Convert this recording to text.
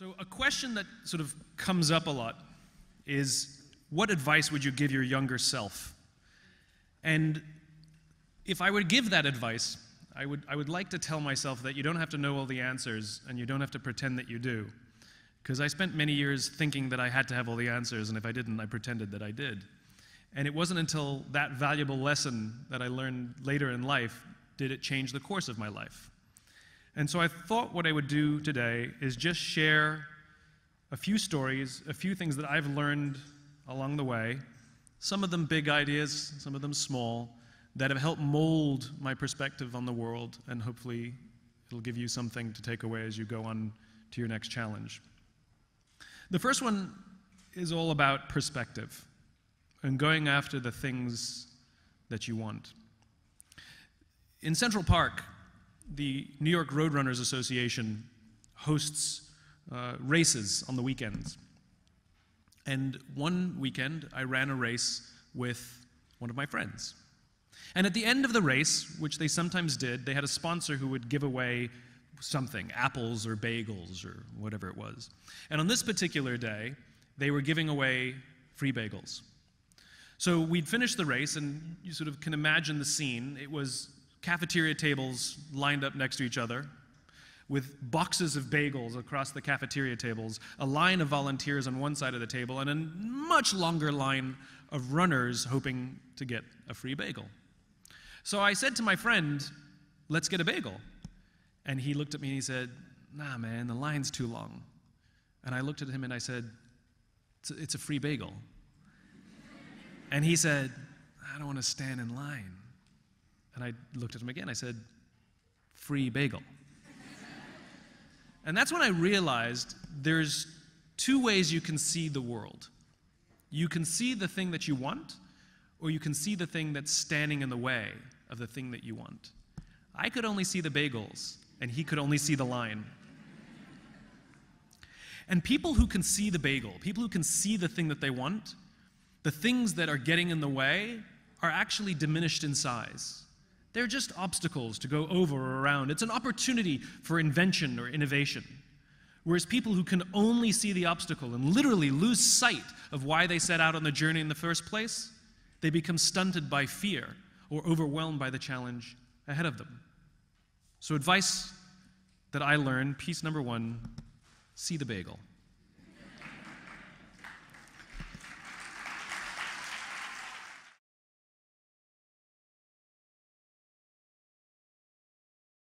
So, a question that sort of comes up a lot is what advice would you give your younger self? And if I would give that advice, I would, I would like to tell myself that you don't have to know all the answers and you don't have to pretend that you do. Because I spent many years thinking that I had to have all the answers, and if I didn't, I pretended that I did. And it wasn't until that valuable lesson that I learned later in life did it change the course of my life. And so I thought what I would do today is just share a few stories, a few things that I've learned along the way, some of them big ideas, some of them small, that have helped mold my perspective on the world, and hopefully it'll give you something to take away as you go on to your next challenge. The first one is all about perspective and going after the things that you want. In Central Park, the New York Roadrunners Association hosts uh, races on the weekends. And one weekend, I ran a race with one of my friends. And at the end of the race, which they sometimes did, they had a sponsor who would give away something apples or bagels or whatever it was. And on this particular day, they were giving away free bagels. So we'd finished the race, and you sort of can imagine the scene. It was cafeteria tables lined up next to each other with boxes of bagels across the cafeteria tables, a line of volunteers on one side of the table, and a much longer line of runners hoping to get a free bagel. So I said to my friend, Let's get a bagel. And he looked at me and he said, Nah, man, the line's too long. And I looked at him and I said, It's a, it's a free bagel. And he said, I don't want to stand in line. And I looked at him again. I said, Free bagel. and that's when I realized there's two ways you can see the world you can see the thing that you want, or you can see the thing that's standing in the way of the thing that you want. I could only see the bagels, and he could only see the line. And people who can see the bagel, people who can see the thing that they want, the things that are getting in the way are actually diminished in size. They're just obstacles to go over or around. It's an opportunity for invention or innovation. Whereas people who can only see the obstacle and literally lose sight of why they set out on the journey in the first place, they become stunted by fear or overwhelmed by the challenge ahead of them. So, advice that I learned piece number one see the bagel.